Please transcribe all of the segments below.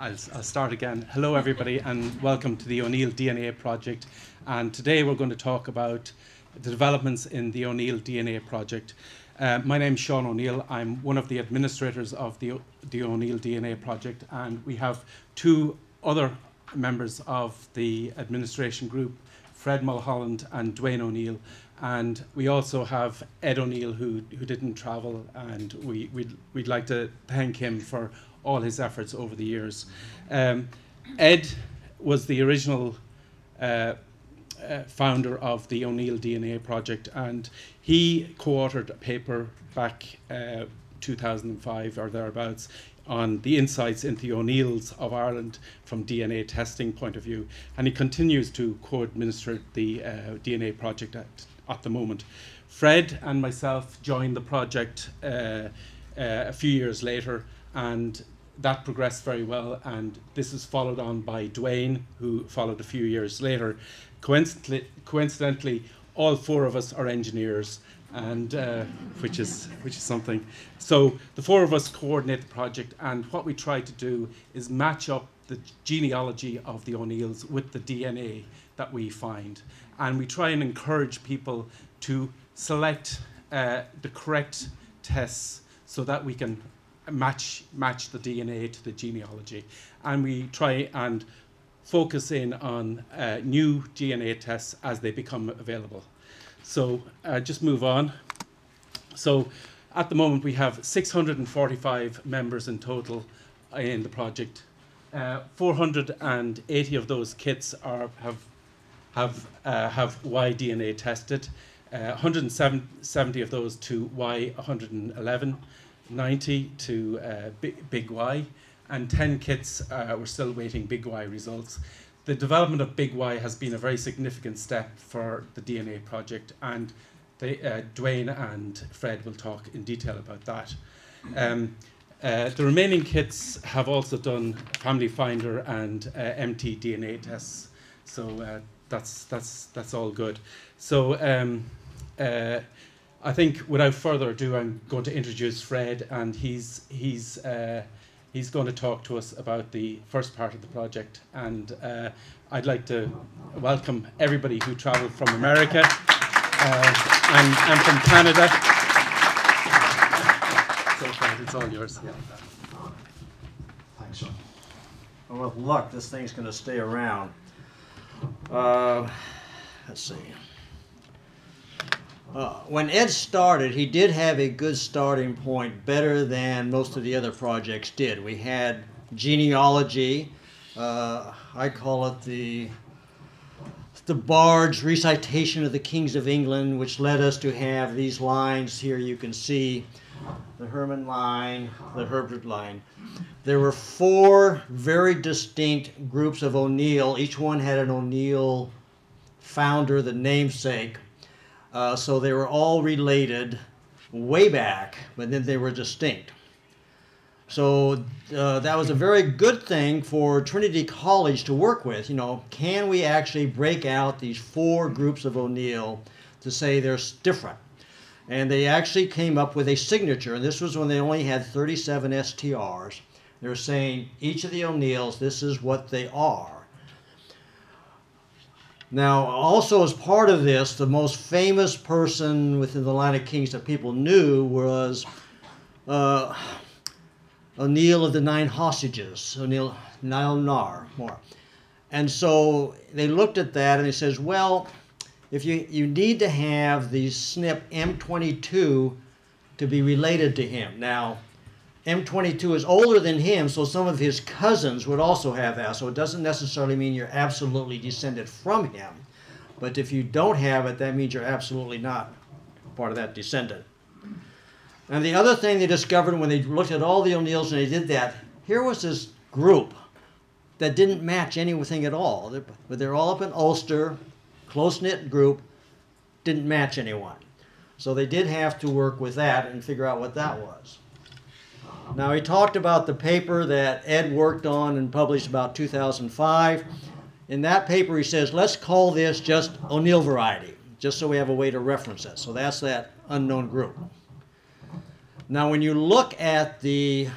I'll, I'll, start again. Hello, everybody, and welcome to the O'Neill DNA project. And today we're going to talk about the developments in the O'Neill DNA project. Uh, my name is Sean O'Neill. I'm one of the administrators of the, the O'Neill DNA project, and we have two other members of the administration group, Fred Mulholland and Dwayne O'Neill. And we also have Ed O'Neill, who, who didn't travel, and we, we'd, we'd like to thank him for all his efforts over the years. Um, Ed was the original uh, uh, founder of the O'Neill DNA project, and he co-authored a paper back uh, 2005 or thereabouts on the insights into the O'Neills of Ireland from DNA testing point of view, and he continues to co-administer the uh, DNA project at, at the moment. Fred and myself joined the project uh, uh, a few years later, and that progressed very well. And this is followed on by Dwayne, who followed a few years later. Coincidentally, coincidentally all four of us are engineers, and uh, which is which is something. So the four of us coordinate the project, and what we try to do is match up the genealogy of the O'Neills with the DNA that we find, and we try and encourage people to select uh, the correct tests so that we can match match the DNA to the genealogy, and we try and focus in on uh, new DNA tests as they become available. So uh, just move on. So at the moment we have 645 members in total in the project. Uh, 480 of those kits are have have uh, have Y DNA tested. Uh, 170 of those to Y111 90 to uh, Big Y, and 10 kits uh, we're still waiting Big Y results. The development of Big Y has been a very significant step for the DNA project, and they, uh, Dwayne and Fred will talk in detail about that. Um, uh, the remaining kits have also done Family Finder and uh, MT DNA tests, so uh, that's that's that's all good. So um, uh, I think without further ado, I'm going to introduce Fred, and he's he's uh, he's going to talk to us about the first part of the project. And uh, I'd like to welcome everybody who travelled from America uh, and, and from Canada. So Fred, it's all yours. Yeah. Thanks, Sean. Well, with luck, this thing's going to stay around. Uh, let's see. Uh, when Ed started, he did have a good starting point, better than most of the other projects did. We had genealogy. Uh, I call it the the Bard's recitation of the kings of England, which led us to have these lines here. You can see the Heremon line, the Herbert line. There were four very distinct groups of O'Neill. Each one had an O'Neill founder, the namesake. Uh, so they were all related way back, but then they were distinct. So uh, that was a very good thing for Trinity College to work with. You know, can we actually break out these four groups of O'Neill to say they're different? And they actually came up with a signature, and this was when they only had 37 STRs. They're saying each of the O'Neills, this is what they are. Now, also as part of this, the most famous person within the line of kings that people knew was uh, Niall of the Nine Hostages, O'Neill Niall Nar more. And so they looked at that and they says, well, if you, you need to have the SNP M22 to be related to him. Now, M22 is older than him, so some of his cousins would also have that. So it doesn't necessarily mean you're absolutely descended from him. But if you don't have it, that means you're absolutely not part of that descendant. And the other thing they discovered when they looked at all the O'Neills and they did that, here was this group that didn't match anything at all. But they're all up in Ulster, close knit group, didn't match anyone. So they did have to work with that and figure out what that was. Now, he talked about the paper that Ed worked on and published about 2005. In that paper, he says, let's call this just O'Neill variety, just so we have a way to reference it. So that's that unknown group. Now, when you look at the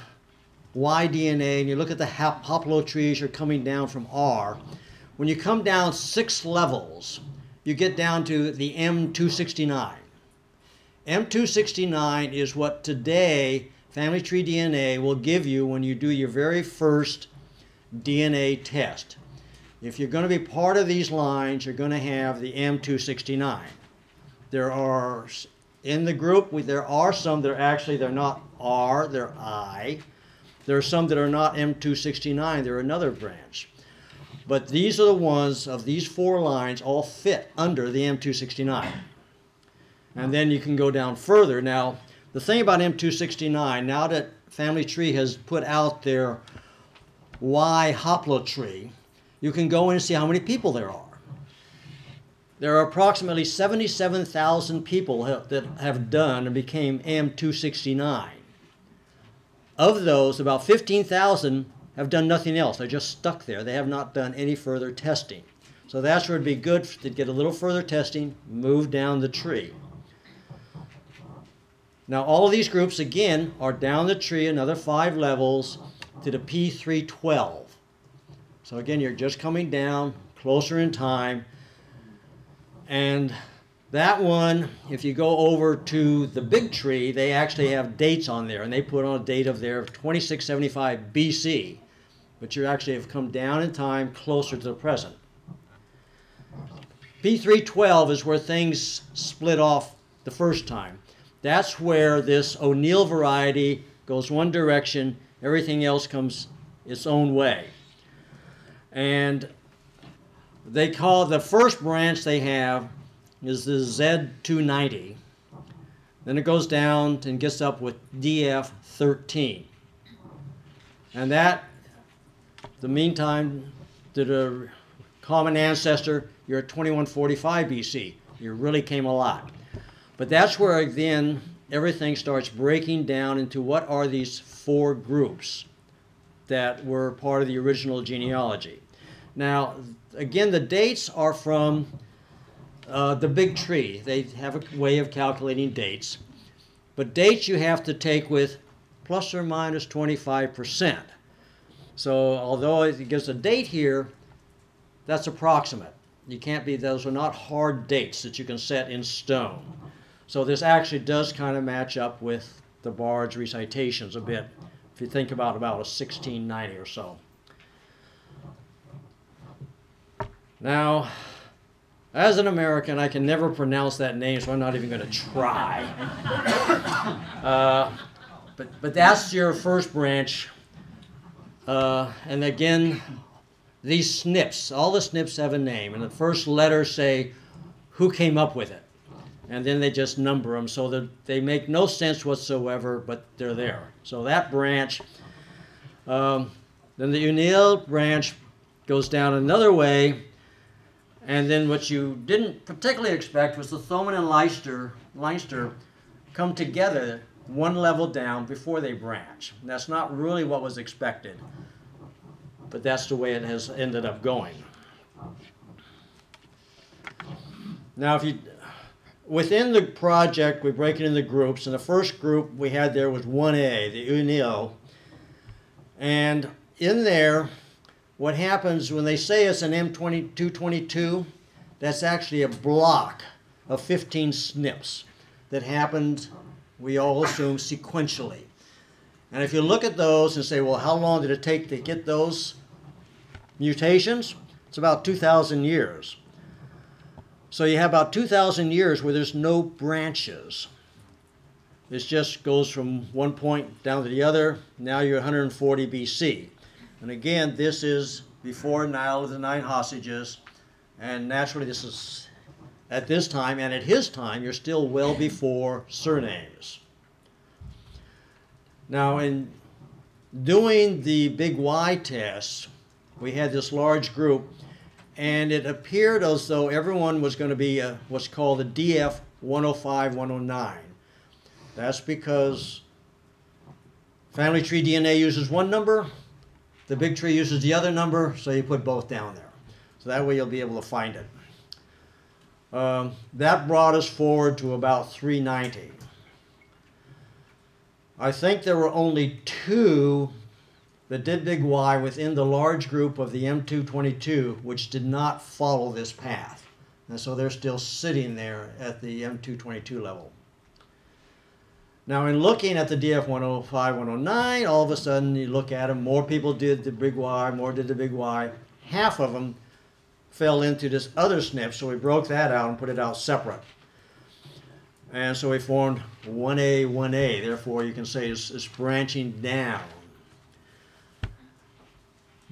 Y DNA and you look at the hap- haplotrees you're coming down from R, when you come down six levels, you get down to the M269. M269 is what today Family Tree DNA will give you when you do your very first DNA test. If you're going to be part of these lines, you're going to have the M269. There are in the group, there are some that are actually they're not R, they're I. There are some that are not M269, they're another branch. But these are the ones of these four lines all fit under the M269. And then you can go down further. Now, the thing about M269, now that Family Tree has put out their Y haplotree, you can go in and see how many people there are. There are approximately 77,000 people that have done and became M269. Of those, about 15,000 have done nothing else. They're just stuck there. They have not done any further testing. So that's where it'd be good to get a little further testing, move down the tree. Now, all of these groups, again, are down the tree another five levels to the P312. So, again, you're just coming down closer in time. And that one, if you go over to the big tree, they actually have dates on there, and they put on a date of their 2675 BC. But you actually have come down in time closer to the present. P312 is where things split off the first time. That's where this O'Neill variety goes one direction, everything else comes its own way. And they call the first branch they have is the Z290. Then it goes down and gets up with DF13. And that, the meantime, did a common ancestor, you're at 2145 BC. You really came a lot. But that's where then everything starts breaking down into what are these four groups that were part of the original genealogy. Now, again, the dates are from uh, the big tree. They have a way of calculating dates. But dates you have to take with plus or minus 25%. So although it gives a date here, that's approximate. You can't be, those are not hard dates that you can set in stone. So this actually does kind of match up with the Bard's recitations a bit, if you think about about a 1690 or so. Now, as an American, I can never pronounce that name, so I'm not even going to try. Uh, but, but that's your first branch. Uh, and again, these SNPs, all the SNPs have a name, and the first letters say who came up with it. And then they just number them so that they make no sense whatsoever, but they're there. So that branch, um, then the O'Neill branch goes down another way, and then what you didn't particularly expect was the Thomond and Leinster, Leinster come together one level down before they branch. And that's not really what was expected, but that's the way it has ended up going. Now, if you within the project, we break it into groups, and the first group we had there was 1A, the Ui Neill. And in there, what happens when they say it's an M2222, that's actually a block of 15 SNPs that happened, we all assume, sequentially. And if you look at those and say, well, how long did it take to get those mutations? It's about 2,000 years. So you have about 2,000 years where there's no branches. This just goes from one point down to the other. Now you're 140 BC. And again, this is before Niall of the Nine Hostages. And naturally, this is at this time, and at his time, you're still well before surnames. Now, in doing the big Y test, we had this large group and it appeared as though everyone was going to be a, what's called a DF 105 109. That's because family tree DNA uses one number, the big tree uses the other number, so you put both down there. So that way you'll be able to find it. Um, that brought us forward to about 390. I think there were only two that did big Y within the large group of the M222, which did not follow this path. And so they're still sitting there at the M222 level. Now, in looking at the DF 105, 109, all of a sudden you look at them, more people did the big Y, more did the big Y. Half of them fell into this other SNP, so we broke that out and put it out separate. And so we formed 1A, 1A. Therefore, you can say it's, it's branching down.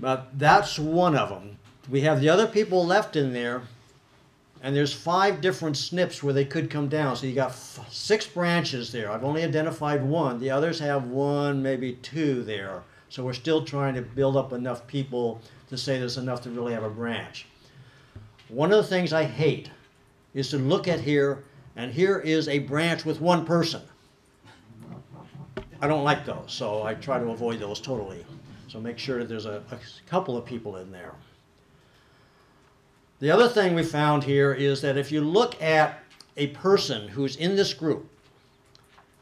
But that's one of them. We have the other people left in there, and there's five different SNPs where they could come down. So you got six branches there. I've only identified one. The others have one, maybe two there. So we're still trying to build up enough people to say there's enough to really have a branch. One of the things I hate is to look at here, and here is a branch with one person. I don't like those, so I try to avoid those totally. So make sure that there's a, a couple of people in there. The other thing we found here is that if you look at a person who's in this group,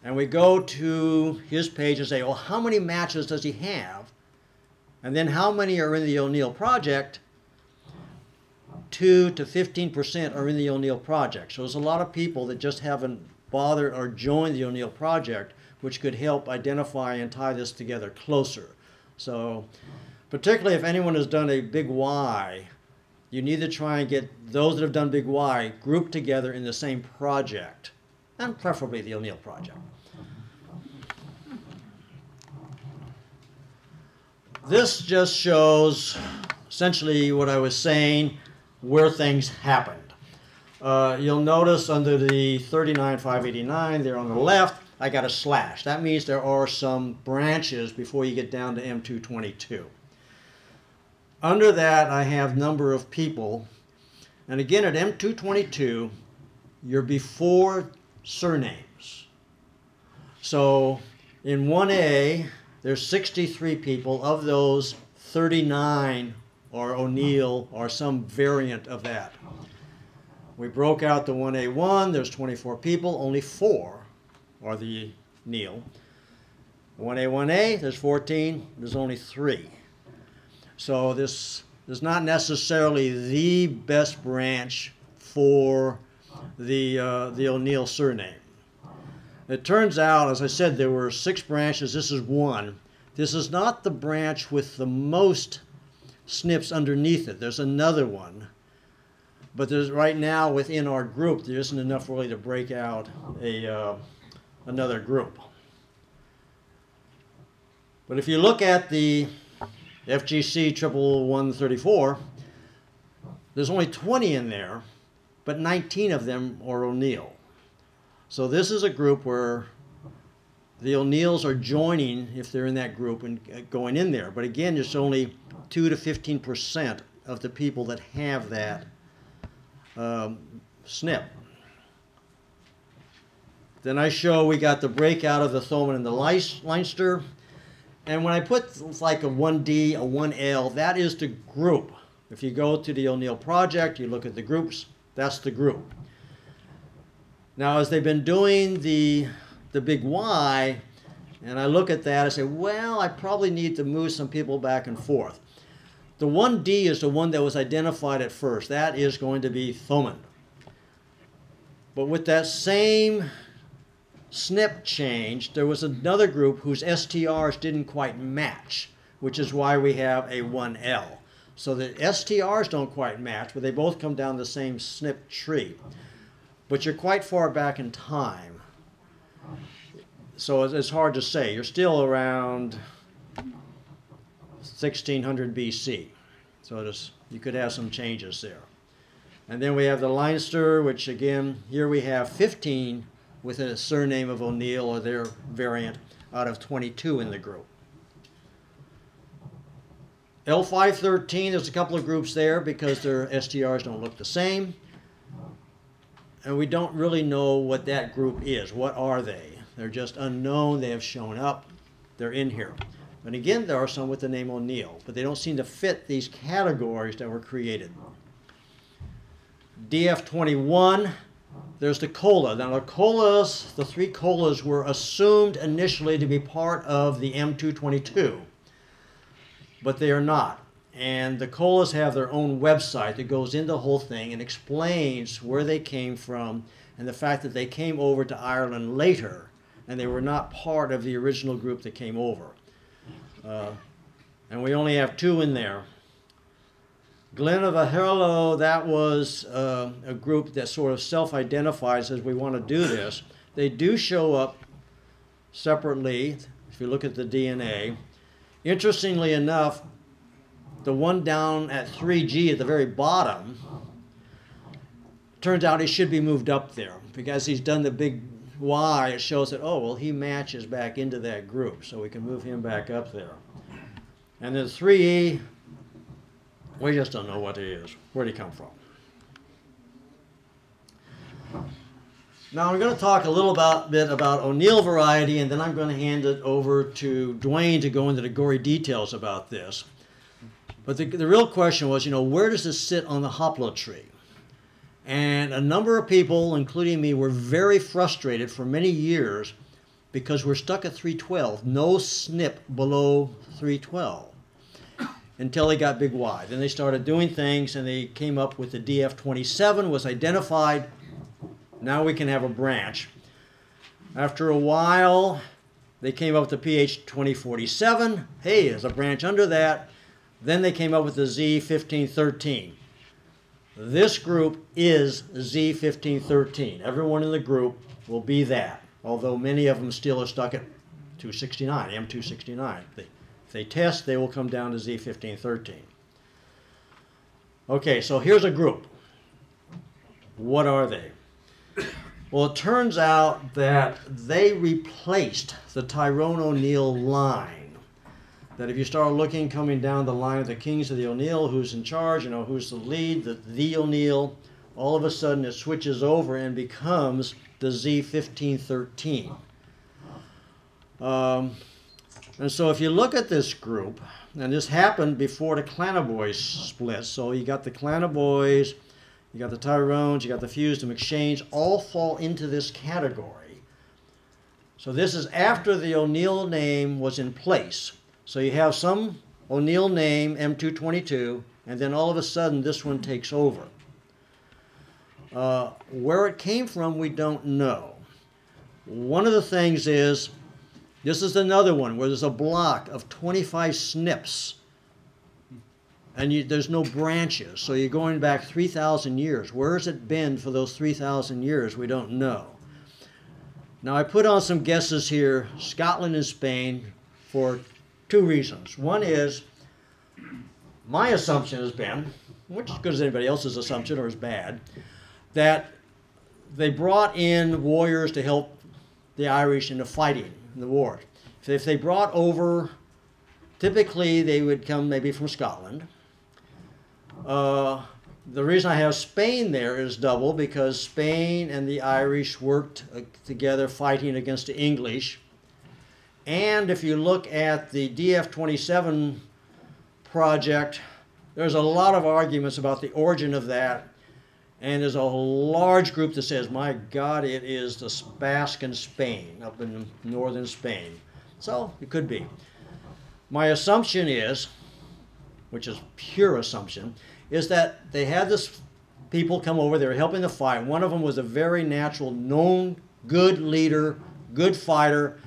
and we go to his page and say, well, how many matches does he have? And then how many are in the O'Neill project? 2 to 15% are in the O'Neill project. So there's a lot of people that just haven't bothered or joined the O'Neill project, which could help identify and tie this together closer. So particularly if anyone has done a big Y, you need to try and get those that have done big Y grouped together in the same project, and preferably the O'Neill project. This just shows essentially what I was saying, where things happened. Uh, you'll notice under the 39589 there on the left, I got a slash. That means there are some branches before you get down to M222. Under that, I have number of people. And again, at M222, you're before surnames. So in 1A, there's 63 people. Of those, 39 are O'Neill or some variant of that. We broke out the 1A1, there's 24 people, only four are the Neil. 1A1A, there's 14, there's only three. So this is not necessarily the best branch for the, uh, the O'Neill surname. It turns out, as I said, there were six branches. This is one. This is not the branch with the most SNPs underneath it. There's another one. But there's right now within our group, there isn't enough really to break out a, uh, another group. But if you look at the FGC triple one thirty four, there's only 20 in there, but 19 of them are O'Neill. So this is a group where the O'Neills are joining if they're in that group and uh, going in there. But again, there's only 2 to 15 percent of the people that have that um, SNP. Then I show we got the breakout of the Thomond and the Leinster. And when I put like a 1D, a 1L, that is the group. If you go to the O'Neill project, you look at the groups, that's the group. Now, as they've been doing the, the big Y, and I look at that, I say, well, I probably need to move some people back and forth. The 1D is the one that was identified at first. That is going to be Thomond. But with that same SNP change, there was another group whose STRs didn't quite match, which is why we have a 1L. So the STRs don't quite match, but they both come down the same SNP tree. But you're quite far back in time. So it's hard to say. You're still around 1600 BC. So just, you could have some changes there. And then we have the Leinster, which again, here we have 15 with a surname of O'Neill or their variant out of 22 in the group. L513, there's a couple of groups there because their STRs don't look the same. And we don't really know what that group is. What are they? They're just unknown. They have shown up. They're in here. And again, there are some with the name O'Neill, but they don't seem to fit these categories that were created. DF21, there's the Colla. Now the Collas, the three Collas were assumed initially to be part of the M222. but they are not. And the Collas have their own website that goes into the whole thing and explains where they came from and the fact that they came over to Ireland later and they were not part of the original group that came over. Uh, and we only have two in there. Glen of Aherlow, that was uh, a group that sort of self identifies as we want to do this. They do show up separately if you look at the DNA. Interestingly enough, the one down at 3G at the very bottom, turns out he should be moved up there because he's done the big Y. It shows that, oh, well, he matches back into that group, so we can move him back up there. And then 3E, we just don't know what he is. Where'd he come from? Now I'm going to talk a little about, bit about O'Neill variety, and then I'm going to hand it over to Dwayne to go into the gory details about this. But the, the real question was, you know, where does this sit on the haplo tree? And a number of people, including me, were very frustrated for many years because we're stuck at 312, no SNP below 312 until they got big Y. Then they started doing things and they came up with the DF27 was identified. Now we can have a branch. After a while, they came up with the PH 2047. Hey, there's a branch under that. Then they came up with the Z1513. This group is Z1513. Everyone in the group will be that, although many of them still are stuck at 269, M269. If they test, they will come down to Z1513. Okay, so here's a group. What are they? Well, it turns out that they replaced the Tyrone O'Neill line. That if you start looking coming down the line of the Kings of the O'Neill, who's in charge, you know, who's the lead, the, the O'Neill, all of a sudden it switches over and becomes the Z1513. Um, and so if you look at this group, and this happened before the Clanaboys split, so you got the Clanaboys, you got the Tyrones, you got the Fews and McShanes, all fall into this category. So this is after the O'Neill name was in place. So you have some O'Neill name, M222, and then all of a sudden this one takes over. Uh, where it came from, we don't know. One of the things is this is another one where there's a block of 25 SNPs and you, there's no branches. So you're going back 3,000 years. Where has it been for those 3,000 years? We don't know. Now I put on some guesses here, Scotland and Spain, for two reasons. One is my assumption has been, which is good as anybody else's assumption or is bad, that they brought in warriors to help the Irish into fighting in the war. If they brought over, typically they would come maybe from Scotland. Uh, the reason I have Spain there is double because Spain and the Irish worked uh, together fighting against the English. And if you look at the DF 27 project, there's a lot of arguments about the origin of that. And there's a large group that says, my God, it is the Basque in Spain, up in northern Spain. So it could be. My assumption is, which is pure assumption, is that they had this people come over, they were helping the fight. One of them was a very natural, known, good leader, good fighter.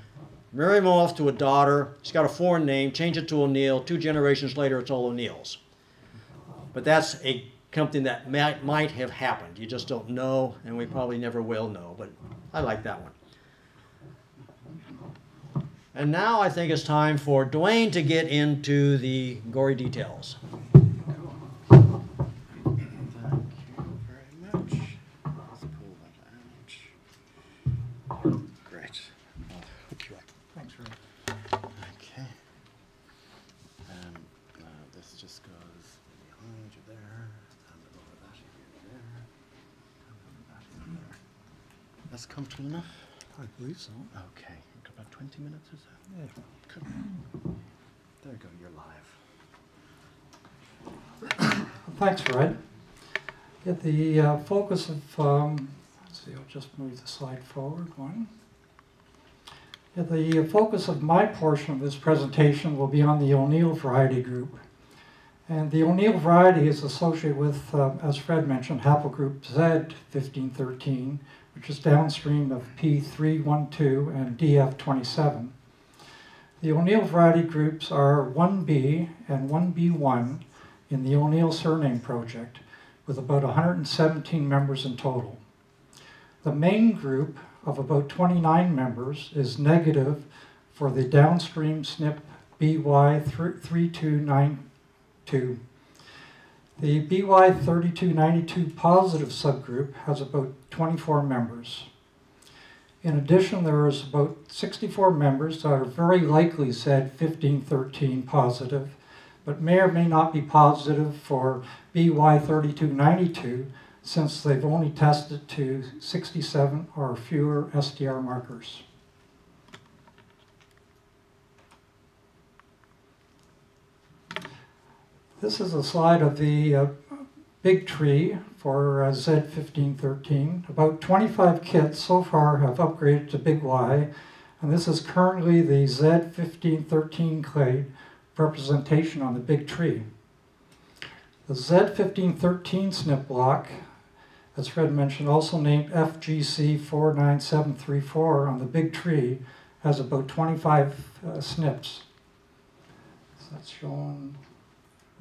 Marry him off to a daughter. He's got a foreign name, change it to O'Neill. Two generations later, it's all O'Neills. But that's a something that might, might have happened. You just don't know, and we probably never will know. But I like that one. And now I think it's time for Dwayne to get into the gory details. Thank you very much. Let's pull that out. Great. I'll hook you up. Thanks, Ray. Okay. And uh, this just goes behind you there, and over that here there, and over that in there. That's comfortable enough? I believe so. Okay. Got about 20 minutes or so? Yeah. Cool. There you go, you're live. Thanks, Fred. Yeah, the uh, focus of, um, let's see, I'll just move the slide forward one. Yeah, The focus of my portion of this presentation will be on the O'Neill variety group. And the O'Neill variety is associated with, uh, as Fred mentioned, haplogroup Z1513, which is downstream of P312 and DF27. The O'Neill variety groups are 1B and 1B1 in the O'Neill surname project, with about 117 members in total. The main group of about 29 members is negative for the downstream SNP BY3292. The BY3292 positive subgroup has about 24 members. In addition, there is about 64 members that are very likely said 1513 positive, but may or may not be positive for BY3292 since they've only tested to 67 or fewer STR markers. This is a slide of the uh, big tree for uh, Z1513. About 25 kits so far have upgraded to Big Y, and this is currently the Z1513 clade representation on the big tree. The Z1513 SNP block, as Fred mentioned, also named FGC49734 on the big tree, has about 25 uh, SNPs. So that's shown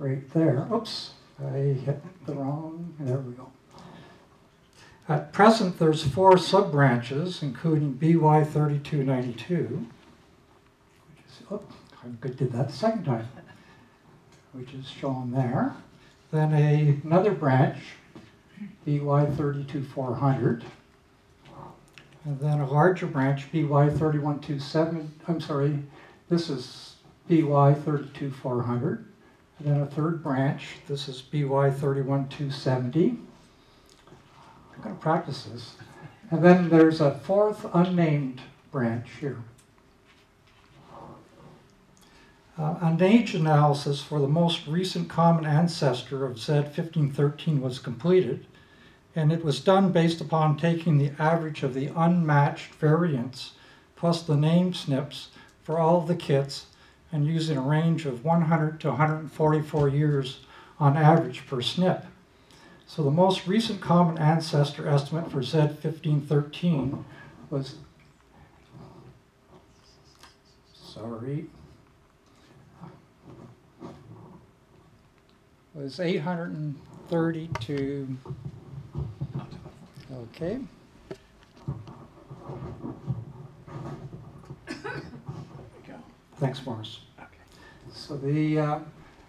right there. Oops, I hit the wrong, there we go. At present, there's four sub-branches, including BY3292, which is, oh, I did that the second time, which is shown there. Then a, another branch, BY32400. And then a larger branch, BY3127, I'm sorry, this is BY32400. And then a third branch, this is BY31270. I'm going to practice this. And then there's a fourth unnamed branch here. Uh, an age analysis for the most recent common ancestor of Z1513 was completed, and it was done based upon taking the average of the unmatched variants plus the name SNPs for all the kits and using a range of 100 to 144 years on average per SNP. So the most recent common ancestor estimate for Z1513 was, sorry, was 832, okay. Thanks, Maurice. Okay. So the uh,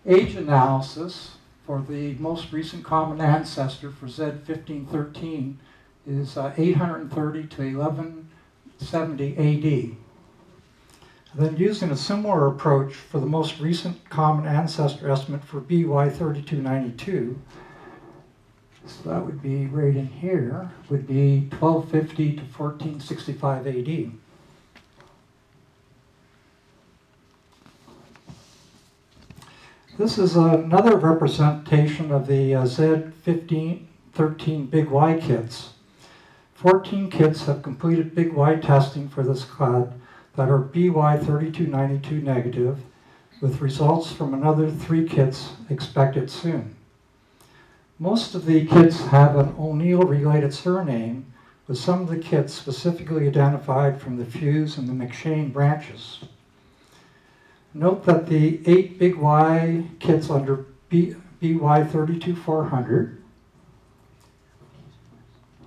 age analysis for the most recent common ancestor for Z1513 is uh, 830 to 1170 AD. Then using a similar approach for the most recent common ancestor estimate for BY3292, so that would be right in here, would be 1250 to 1465 AD. This is another representation of the uh, Z15, 13 Big Y kits. 14 kits have completed Big Y testing for this clad that are BY3292 negative, with results from another three kits expected soon. Most of the kits have an O'Neill-related surname, with some of the kits specifically identified from the Fews and the McShane branches. Note that the eight Big Y kits under B, BY32400,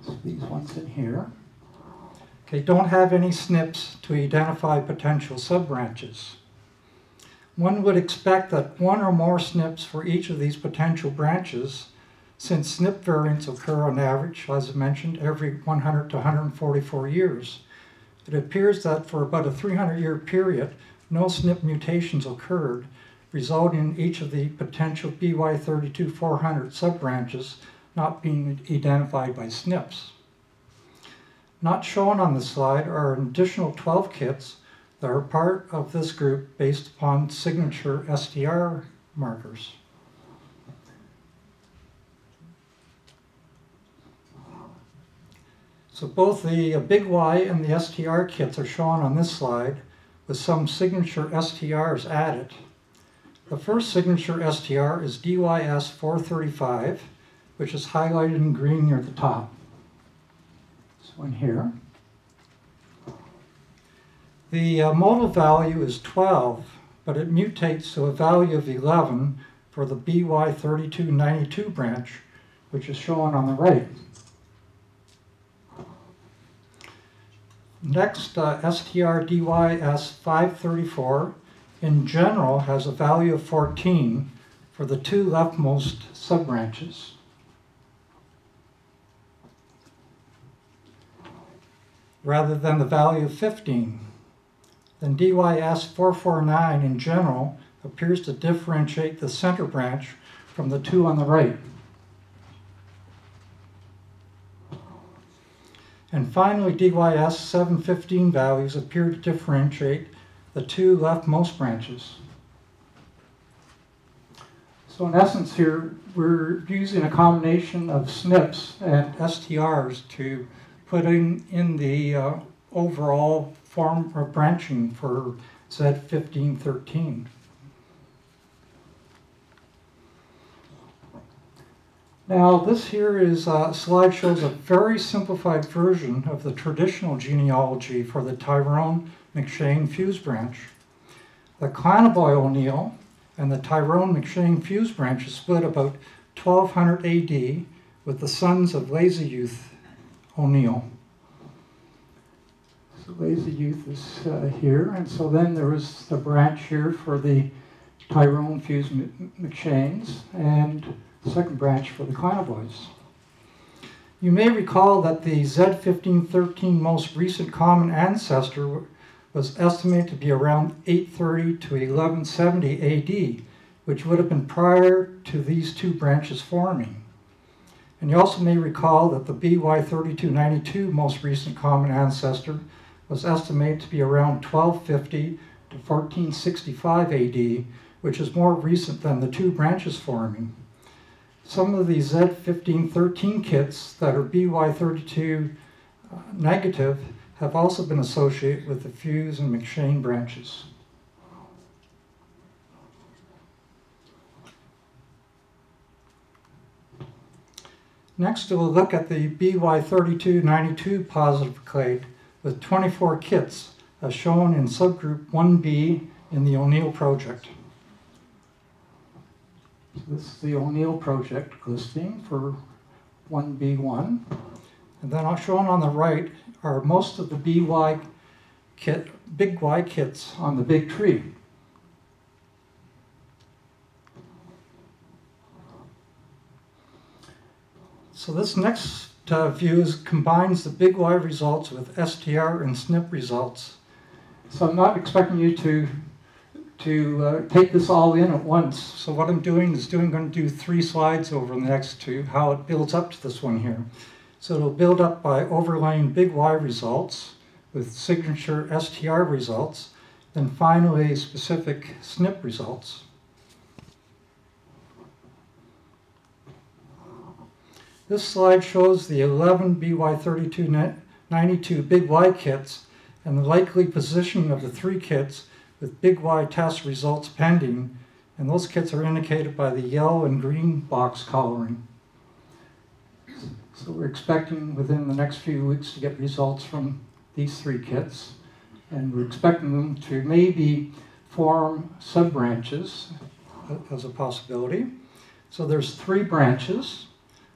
so these ones in here, okay, don't have any SNPs to identify potential subbranches. One would expect that one or more SNPs for each of these potential branches, since SNP variants occur on average, as I mentioned, every 100 to 144 years. It appears that for about a 300 year period, no SNP mutations occurred, resulting in each of the potential BY32400 subbranches not being identified by SNPs. Not shown on the slide are an additional 12 kits that are part of this group based upon signature STR markers. So both the Big Y and the STR kits are shown on this slide with some signature STRs added. The first signature STR is DYS 435, which is highlighted in green near the top. This one here. The uh, modal value is 12, but it mutates to a value of 11 for the BY3292 branch, which is shown on the right. Next, uh, STR-DYS 534 in general has a value of 14 for the two leftmost subbranches. rather than the value of 15. Then DYS 449 in general appears to differentiate the center branch from the two on the right. And finally, DYS 715 values appear to differentiate the two leftmost branches. So in essence here, we're using a combination of SNPs and STRs to put in, in the uh, overall form of branching for Z1513. Now this here is a slide shows a very simplified version of the traditional genealogy for the Tyrone McShane Fews branch. The Clanaboy O'Neill and the Tyrone McShane Fews branch is split about 1200 AD with the sons of Lazy Youth O'Neill. So Lazy Youth is uh, here, and so then there was the branch here for the Tyrone Fews McShanes, and second branch for the Clanaboys. You may recall that the Z1513 most recent common ancestor was estimated to be around 830 to 1170 AD, which would have been prior to these two branches forming. And you also may recall that the BY3292 most recent common ancestor was estimated to be around 1250 to 1465 AD, which is more recent than the two branches forming. Some of the Z1513 kits that are BY32 uh, negative have also been associated with the Fews and McShane branches. Next, we'll look at the BY3292 positive clade with 24 kits as shown in subgroup 1B in the O'Neill project. This is the O'Neill project listing for 1B1. And then shown on the right are most of the BY kit, big Y kits on the big tree. So this next uh, view is, combines the big Y results with STR and SNP results. So I'm not expecting you to to uh, take this all in at once. So what I'm doing is doing I'm going to do three slides over the next two, how it builds up to this one here. So it'll build up by overlaying big Y results with signature STR results, then finally specific SNP results. This slide shows the 11 BY3292 Big Y kits and the likely positioning of the three kits with Big Y test results pending, and those kits are indicated by the yellow and green box coloring. So we're expecting within the next few weeks to get results from these three kits, and we're expecting them to maybe form sub-branches as a possibility. So there's three branches,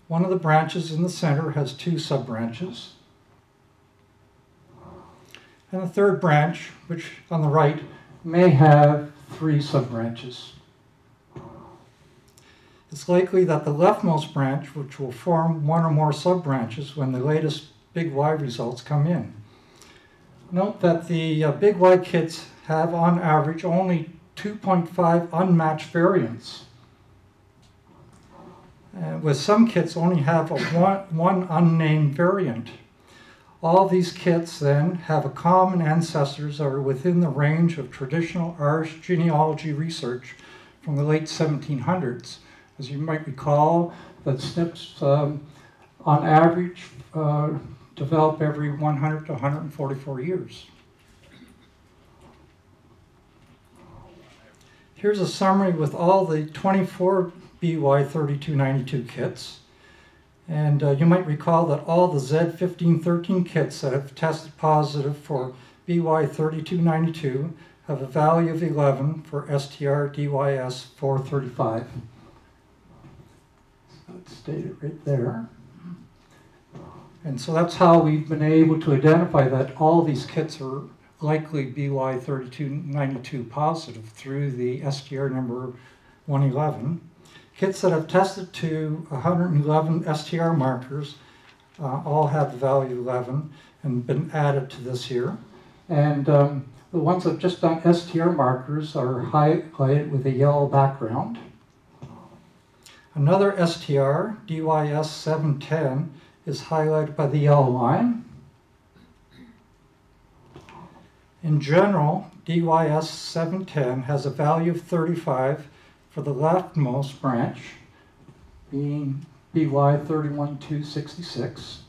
one of the branches in the center has two sub-branches. And the third branch, which on the right, may have three sub-branches. It's likely that the leftmost branch, which will form one or more sub-branches when the latest big Y results come in. Note that the uh, big Y kits have on average only 2.5 unmatched variants uh, with some kits only have one, one unnamed variant. All these kits then have a common ancestors that are within the range of traditional Irish genealogy research from the late 1700s. As you might recall, the SNPs um, on average uh, develop every 100 to 144 years. Here's a summary with all the 24 BY3292 kits. And uh, you might recall that all the Z1513 kits that have tested positive for BY3292 have a value of 11 for STR DYS 435. So it's stated right there. And so that's how we've been able to identify that all these kits are likely BY3292 positive through the STR number 111. Kits that have tested to 111 STR markers uh, all have the value 11 and been added to this here. And um, the ones that have just done STR markers are highlighted with a yellow background. Another STR, DYS 710, is highlighted by the yellow line. In general, DYS 710 has a value of 35 for the leftmost branch, being BY 31266,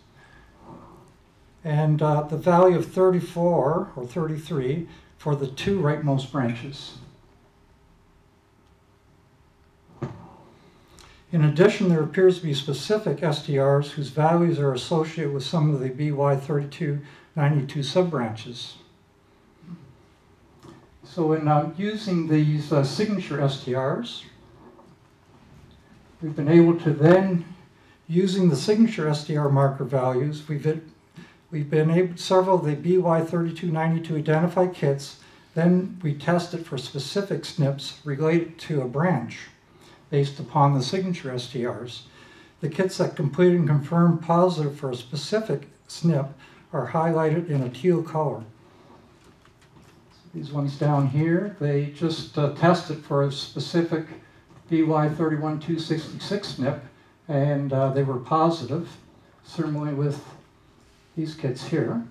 and uh, the value of 34 or 33 for the two rightmost branches. In addition, there appears to be specific STRs whose values are associated with some of the BY3292 subbranches. So in uh, using these uh, signature STRs, we've been able to then, using the signature STR marker values, we've, it, we've been able, several of the BY3292 identify kits, then we test it for specific SNPs related to a branch based upon the signature STRs. The kits that complete and confirm positive for a specific SNP are highlighted in a teal color. These ones down here, they just uh, tested for a specific BY31266 SNP and uh, they were positive, similarly with these kits here.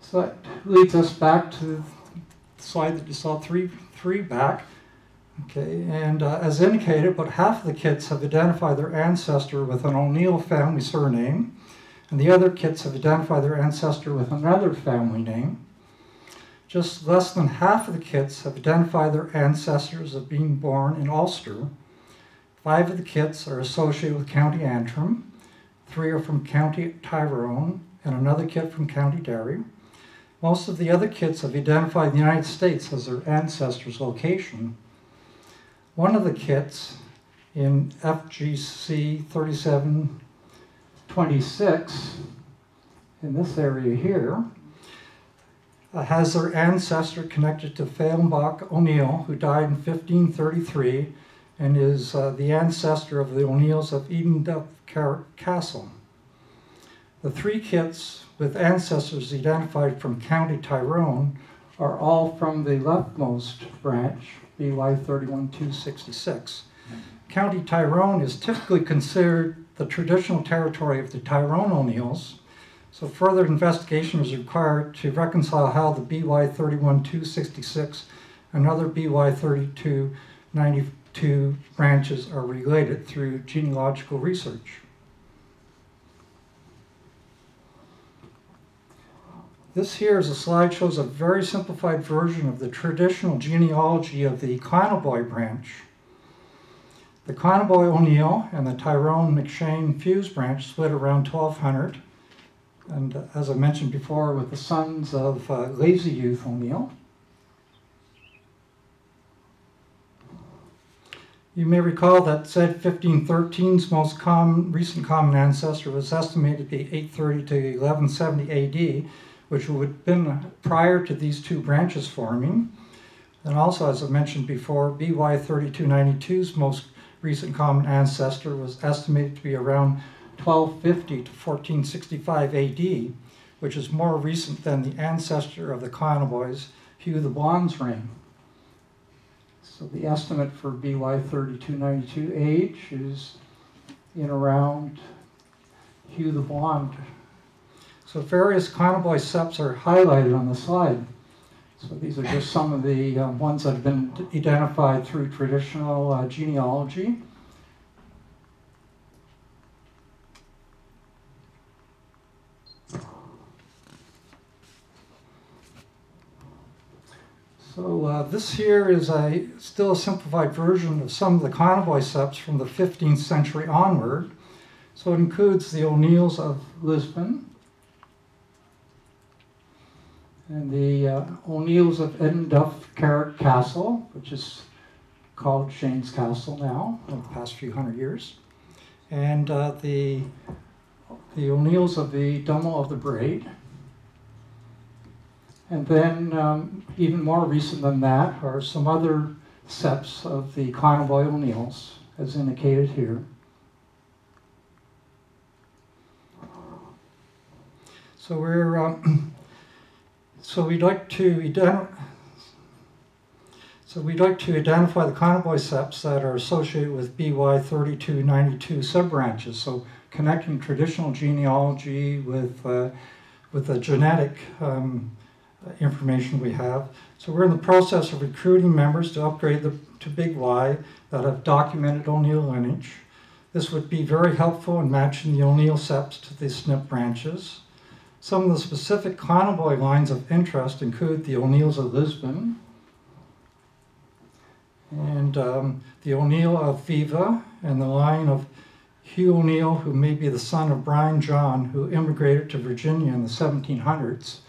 So that leads us back to the slide that you saw three, three back. Okay, and uh, as indicated, about half of the kits have identified their ancestor with an O'Neill family surname, and the other kits have identified their ancestor with another family name. Just less than half of the kits have identified their ancestors of being born in Ulster. Five of the kits are associated with County Antrim, three are from County Tyrone, and another kit from County Derry. Most of the other kits have identified the United States as their ancestor's location. One of the kits in FGC 3726, in this area here, uh, has their ancestor connected to Phailmbach O'Neill, who died in 1533 and is uh, the ancestor of the O'Neills of Edenduff Castle. The three kits with ancestors identified from County Tyrone are all from the leftmost branch, BY 31266. County Tyrone is typically considered the traditional territory of the Tyrone O'Neills, so further investigation is required to reconcile how the BY 31266 and other BY 3292 branches are related through genealogical research. This here is a slide shows a very simplified version of the traditional genealogy of the Clanaboy branch. The Clanaboy O'Neill and the Tyrone McShane Fews branch split around 1200, and uh, as I mentioned before, with the sons of uh, Lazy Youth O'Neill. You may recall that Z1513's most recent common ancestor was estimated to be 830 to 1170 AD, which would have been prior to these two branches forming. And also, as I mentioned before, BY 3292's most recent common ancestor was estimated to be around 1250 to 1465 AD, which is more recent than the ancestor of the Clanaboys, Hugh the Bond's reign. So the estimate for BY 3292 age is in around Hugh the Bond so various Clanaboy septs are highlighted on the slide. So these are just some of the um, ones that have been identified through traditional uh, genealogy. So uh, this here is a still a simplified version of some of the Clanaboy septs from the 15th century onward. So it includes the O'Neills of Lisbon, and the uh, O'Neills of Edenduff Carrick Castle, which is called Shane's Castle now, in the past few hundred years, and uh, the the O'Neills of the Dummel of the Braid. And then, um, even more recent than that, are some other septs of the Clanaboy O'Neills, as indicated here. So we're um, so we'd like to. So we'd like to identify the Clanaboy septs that are associated with BY 3292 subbranches. So connecting traditional genealogy with uh, with the genetic um, information we have. So we're in the process of recruiting members to upgrade the, to Big Y that have documented O'Neill lineage. This would be very helpful in matching the O'Neill septs to the SNP branches. Some of the specific Clanaboy lines of interest include the O'Neills of Lisbon and um, the O'Neill of Viva and the line of Hugh O'Neill, who may be the son of Brian John, who immigrated to Virginia in the 1700s.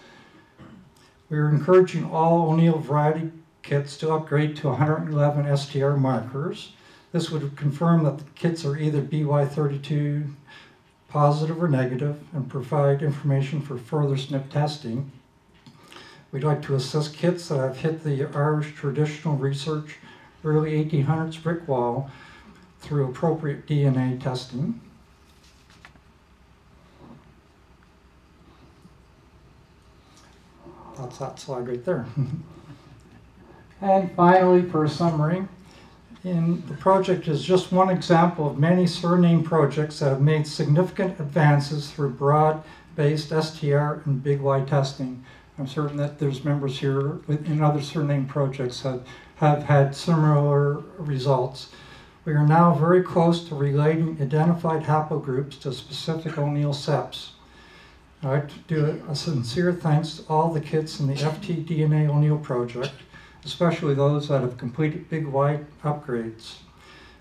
We are encouraging all O'Neill variety kits to upgrade to 111 STR markers. This would confirm that the kits are either BY32 positive or negative, and provide information for further SNP testing. We'd like to assess kits that have hit the Irish traditional research early 1800s brick wall through appropriate DNA testing. That's that slide right there. and finally, for a summary, in the project is just one example of many surname projects that have made significant advances through broad-based STR and Big Y testing. I'm certain that there's members here in other surname projects that have had similar results. We are now very close to relating identified haplogroups to specific O'Neill septs. I'd like to do a sincere thanks to all the kits in the FTDNA O'Neill project especially those that have completed Big Y upgrades.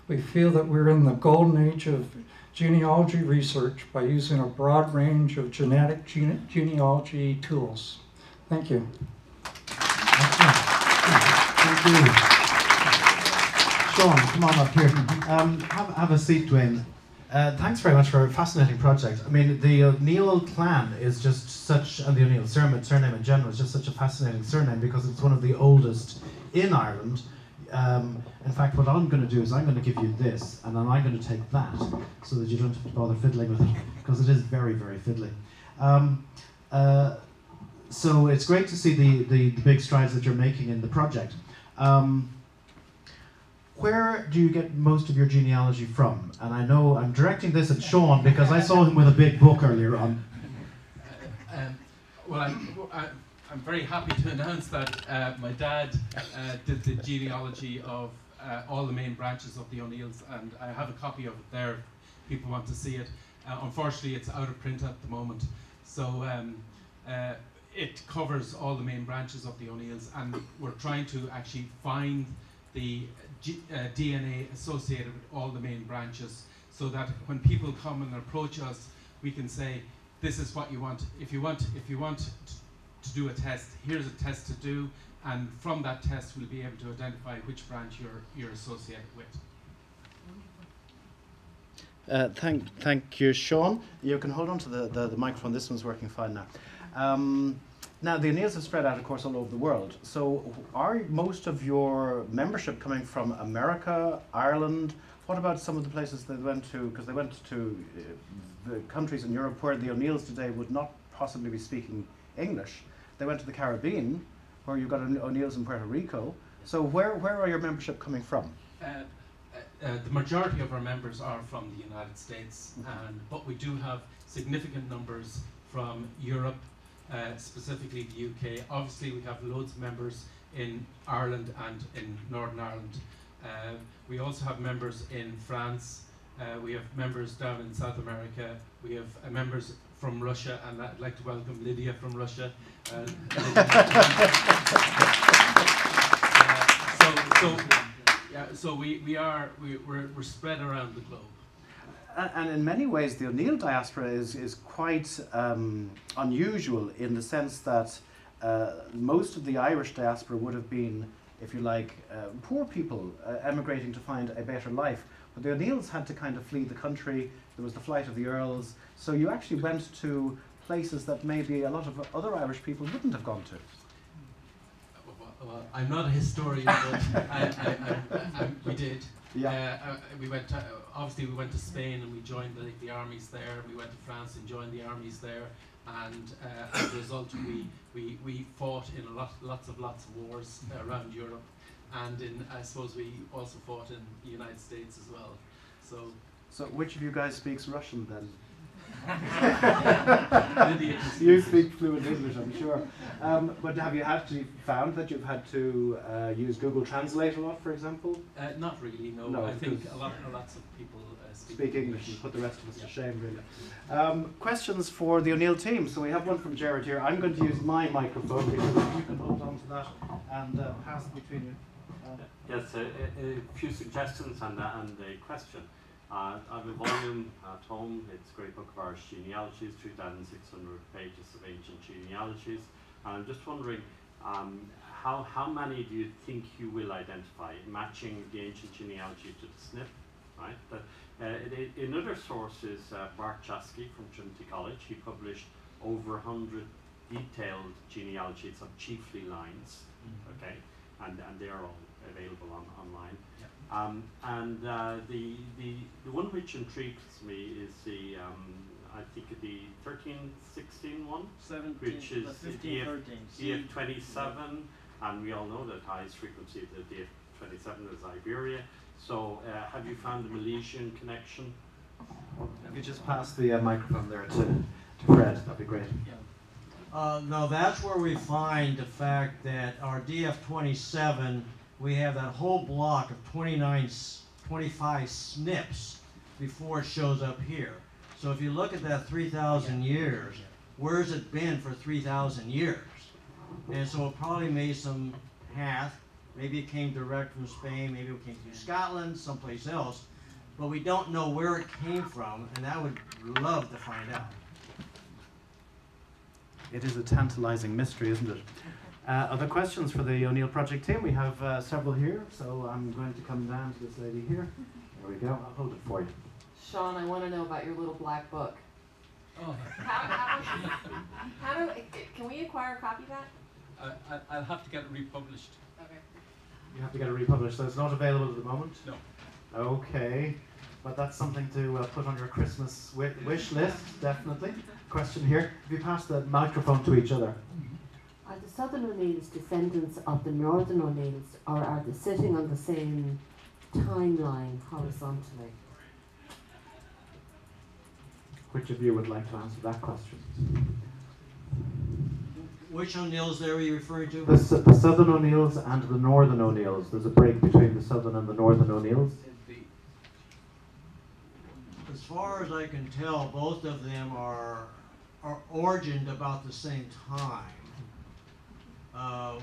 We feel that we're in the golden age of genealogy research by using a broad range of genetic gene genealogy tools. Thank you. Thank you. Sean, come on up here. Um, have, have a seat, Dwayne. Uh, thanks very much for a fascinating project. I mean, the O'Neill clan is just such, and the O'Neill surname, surname in general, is just such a fascinating surname because it's one of the oldest in Ireland. Um, in fact, what I'm going to do is I'm going to give you this, and then I'm going to take that, so that you don't have to bother fiddling with it, because it is very, very fiddly. Um, uh, so it's great to see the, the, the, big strides that you're making in the project. Um, where do you get most of your genealogy from? And I know I'm directing this at Sean because I saw him with a big book earlier on. Um, well, I'm, I'm, very happy to announce that uh, my dad uh, did the genealogy of uh, all the main branches of the O'Neills, and I have a copy of it there. If people want to see it. Uh, unfortunately, it's out of print at the moment, so um, uh, it covers all the main branches of the O'Neills, and we're trying to actually find the G, uh, DNA associated with all the main branches so that when people come and approach us, we can say, this is what you want. If you want, if you want to do a test, here's a test to do, and from that test, we'll be able to identify which branch you're, you're associated with. Uh, thank, thank you, Sean. You can hold on to the, the, the microphone. This one's working fine now. Um, now, the O'Neills have spread out, of course, all over the world. So, are most of your membership coming from America, Ireland? What about some of the places they went to? Because they went to uh, the countries in Europe where the O'Neills today would not possibly be speaking English. They went to the Caribbean, where you've got O'Neills in Puerto Rico. So, where, where are your membership coming from? Uh, uh, uh the majority of our members are from the United States, mm-hmm. and but we do have significant numbers from Europe, uh, specifically the UK. Obviously, we have loads of members in Ireland and in Northern Ireland. Uh, we also have members in France. Uh, we have members down in South America. We have uh, members from Russia, and I'd like to welcome Lydia from Russia. Uh, so, yeah, so we, we are, we, we're, we're spread around the globe. And in many ways, the O'Neill diaspora is, is quite um, unusual in the sense that uh, most of the Irish diaspora would have been, if you like, uh, poor people uh, emigrating to find a better life. But the O'Neills had to kind of flee the country. There was the flight of the Earls. So you actually went to places that maybe a lot of other Irish people wouldn't have gone to. Well, I'm not a historian, but I, I, I, I, we did. Yeah. Uh, uh, we went to, obviously we went to Spain and we joined the, the armies there. We went to France and joined the armies there. And uh, as a result, we, we, we fought in a lot, lots of lots of wars around Europe, and in I suppose we also fought in the United States as well. So So which of you guys speaks Russian then? Lydia can speak You speak fluent English, I'm sure. Um, but have you actually found that you've had to uh, use Google Translate a lot, for example? Uh, not really. No, No, I think a lot, lots of people uh, speak, Speak English and put the rest of us Yeah. to shame, really. Um, questions for the O'Neill team. So we have one from Jared here. I'm going to use my microphone because you can hold on to that and uh, pass it between you. Uh, Yes, a, a, a few suggestions and, a- and a question. Uh, I have a volume at home, it's a great book of Irish genealogies, 3,600 pages of ancient genealogies. And I'm just wondering, um, how, how many do you think you will identify, matching the ancient genealogy to the SNP, right? But, uh, in, in other sources, uh, Bart Jaski from Trinity College, he published over 100 detailed genealogies of chiefly lines, okay? And, and they are all available on, online. Um, and uh, the, the, the one which intrigues me is the, um, I think the 1316 one, 17, which is the the 15, DF 13. DF27, and we all know that highest frequency of the DF27 is Iberia. So uh, have you found the Milesian connection? if you just pass the uh, microphone there to, to Fred, that'd be great. Uh, no, that's where we find the fact that our DF-27, we have that whole block of 29, 25 SNPs before it shows up here. So if you look at that 3,000 years, where's it been for 3,000 years? And so it probably made some path. Maybe it came direct from Spain, maybe it came through Scotland, someplace else. But we don't know where it came from, and I would love to find out. It is a tantalizing mystery, isn't it? Uh, other questions for the O'Neill Project team? We have uh, several here, so I'm going to come down to this lady here. There we go. I'll hold it for you. Sean, I want to know about your little black book. Oh, How, how, how do, can we acquire a copy of that? I, I, I'll have to get it republished. Okay. You have to get it republished, so it's not available at the moment? No. Okay, but that's something to uh, put on your Christmas wi- wish list, definitely. Question here. If you pass the microphone to each other. Are the Southern O'Neills descendants of the Northern O'Neills, or are they sitting on the same timeline horizontally? Which of you would like to answer that question? Which O'Neills there are you referring to? The, S- the Southern O'Neills and the Northern O'Neills. There's a break between the Southern and the Northern O'Neills. As far as I can tell, both of them are, are origined about the same time. Uh,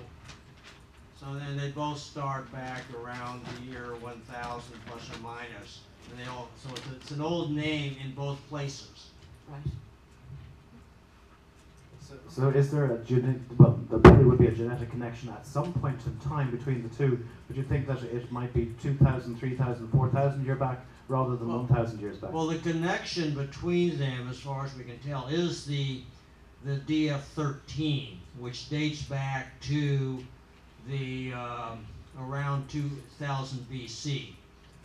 so then they both start back around the year one thousand plus or minus. And they all, so it's, it's an old name in both places. Right. So, so is there a genetic, well, there probably would be a genetic connection at some point in time between the two, but you think that it might be 2,000, 3,000, 4,000 year back rather than Well- 1,000 years back? Well, the connection between them, as far as we can tell, is the, the DF thirteen, which dates back to the, um, around two thousand BC.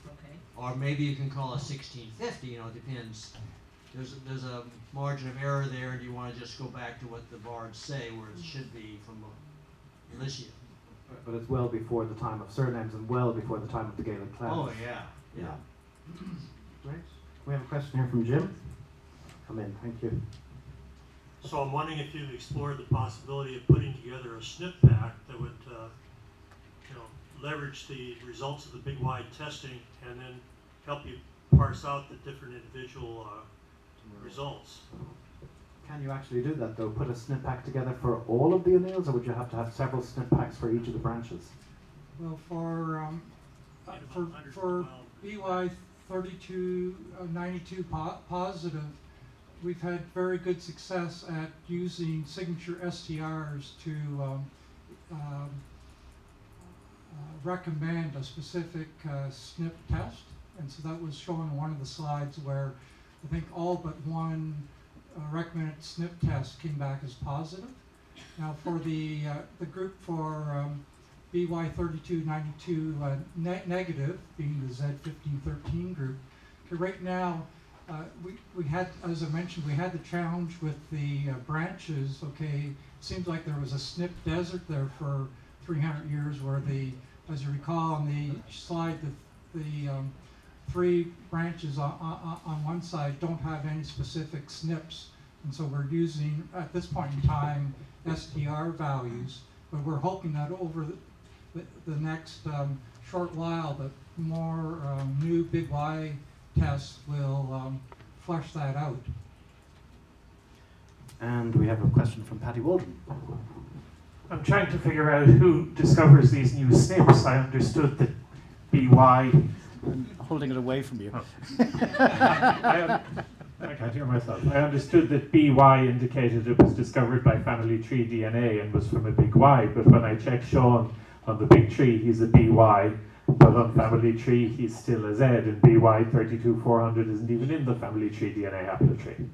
Okay. Or maybe you can call it sixteen fifty, you know, it depends. There's, there's a margin of error there, and you wanna just go back to what the bards say, where it should be from Alicia. But- But it's well before the time of surnames and well before the time of the Gaelic clan. Oh, yeah, yeah. Great. We have a question here from Jim. Come in, thank you. So I'm wondering if you've explored the possibility of putting together a SNP pack that would, uh, you know, leverage the results of the Big Y testing and then help you parse out the different individual uh, results. Can you actually do that though? Put a SNP pack together for all of the O'Neills or would you have to have several SNP packs for each of the branches? Well, for, um, uh, In for, for. BY thirty-two, uh, po- positive, we've had very good success at using signature STRs to, um, um, uh, recommend a specific, uh, SNP test. And so that was shown on one of the slides where I think all but one, uh, recommended SNP test came back as positive. Now, for the, uh, the group for, um, BY thirty-two ninety-two uh, ne- negative, being the Z fifteen thirteen group. Okay, right now, uh, we, we had, as I mentioned, we had the challenge with the uh, branches, okay? Seems like there was a SNP desert there for three hundred years where the, as you recall on the slide, the, the, um, three branches on, on, on one side don't have any specific SNPs. And so we're using, at this point in time, STR values, but we're hoping that over the, the, the next um, short while that more um, new big Y tests will um, flesh that out. And we have a question from Patty Waldron. I'm trying to figure out who discovers these new SNPs. I understood that BY. I'm holding it away from you. Oh. I, I can't hear myself. I understood that BY indicated it was discovered by family tree DNA and was from a big Y, but when I checked Sean on the big tree, he's a BY, but on family tree, he's still a Z, and BY 32400 isn't even in the family tree DNA haplotree.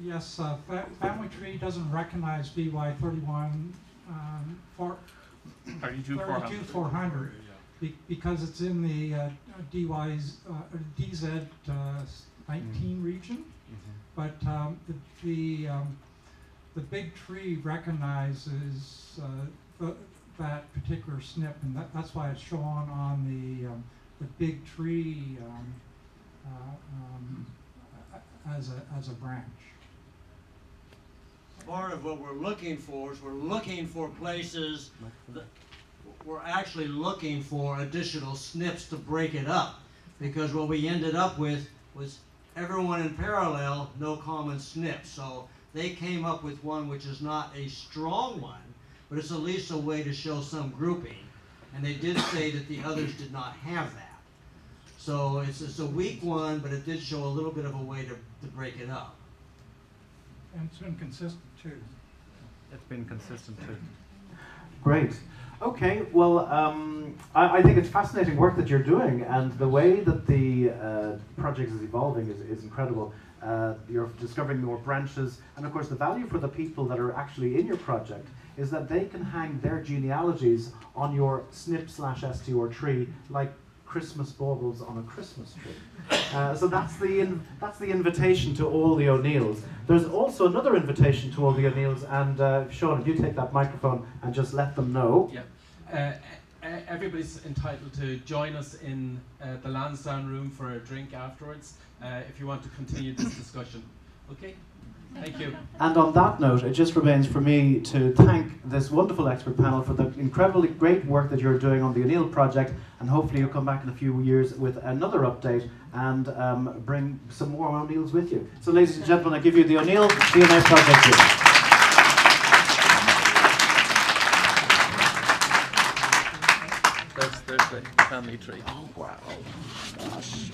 Yes, uh, fa- family tree doesn't recognize BY thirty-one, um, four, Thirty-two thirty-two four hundred. Be- because it's in the uh, DY's, uh, DZ uh, nineteen region. But um, the, the, um, the big tree recognizes uh, the, that particular SNP, and that, that's why it's shown on the, um, the big tree um, uh, um, as a, as a branch. Part of what we're looking for is we're looking for places that, we're actually looking for additional SNPs to break it up. Because what we ended up with was everyone in parallel, no common SNP. So they came up with one which is not a strong one, but it's at least a way to show some grouping. And they did say that the others did not have that. So it's, it's a weak one, but it did show a little bit of a way to, to break it up. And it's been consistent too. It's been consistent too. Great. Okay, well, um, I, I think it's fascinating work that you're doing, and the way that the uh, project is evolving is, is incredible. Uh, you're discovering more branches, and of course, the value for the people that are actually in your project is that they can hang their genealogies on your SNP slash STR tree like Christmas baubles on a Christmas tree. Uh, so that's the that's the invitation to all the O'Neills. There's also another invitation to all the O'Neills, and uh, Sean, if you take that microphone and just let them know. Yeah. Uh, everybody's entitled to join us in uh, the Lansdowne room for a drink afterwards uh, if you want to continue this discussion. Okay? Thank you. And on that note, it just remains for me to thank this wonderful expert panel for the incredibly great work that you're doing on the O'Neill project, and hopefully you'll come back in a few years with another update and um, bring some more O'Neills with you. So, ladies and gentlemen, I give you the O'Neill DNA project. Here. There's, there's the family tree. Oh wow! Gosh.